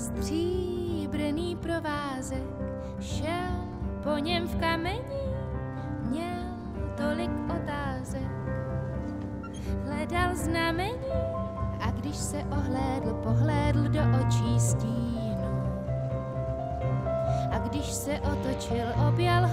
stříbrný provázek, šel po něm v kameni, měl tolik otázek. Hledal znamení a když se ohlédl, pohlédl do očí stínu. A když se otočil, objal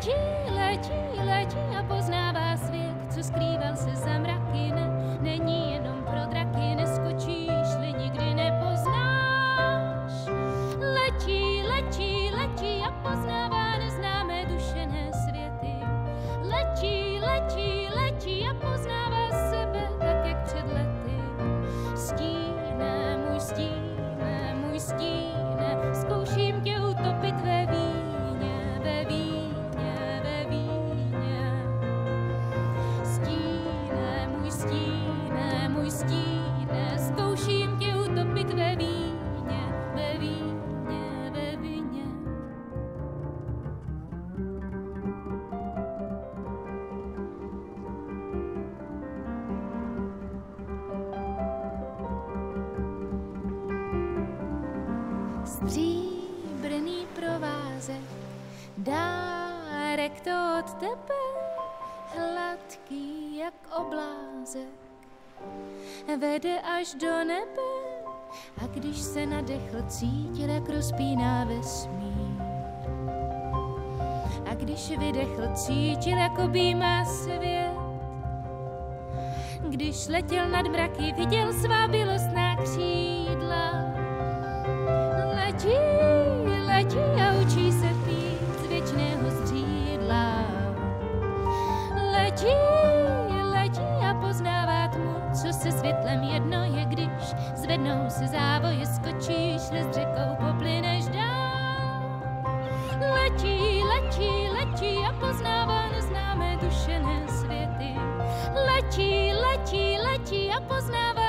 Letí, letí, letí a poznává svět, co skrýval stíne, zkouším tě utopit ve víně, ve víně, ve víně. Stříbrný provázek, dárek to od tebe, hladký jak oblázek, vede až do nebe. A když se nadechl, cítil, jak rozpíná vesmír. A když vydechl, cítil, jak objímá svět. Když letěl nad mraky, viděl svá bělostná křídla. Letí, letí a učí se pít z věčného střídla. Co se světlem jedno je, když zvednou se závoje, skočíš s řekou, poplyneš dál. Letí, letí, letí a poznává neznámé dušené světy. Letí, letí, letí a poznává